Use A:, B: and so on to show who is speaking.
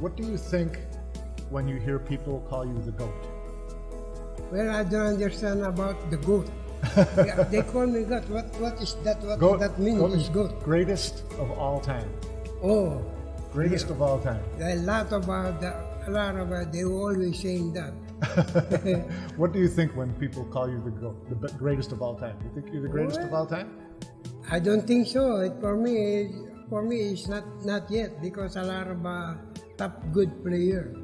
A: What do you think when you hear people call you the GOAT?
B: Well, I don't understand about the goat. Yeah, they call me goat. What what is that? What
A: Goat,
B: does that mean?
A: goat
B: is goat.
A: Greatest of all time.
B: Oh,
A: Greatest of all time.
B: a lot about that. A lot about uh, they always saying that.
A: what do you think when people call you the GOAT, the greatest of all time? You think you're the greatest of all time?
B: I don't think so. It, for me, for me, it's not not yet because a lot of uh, top good player.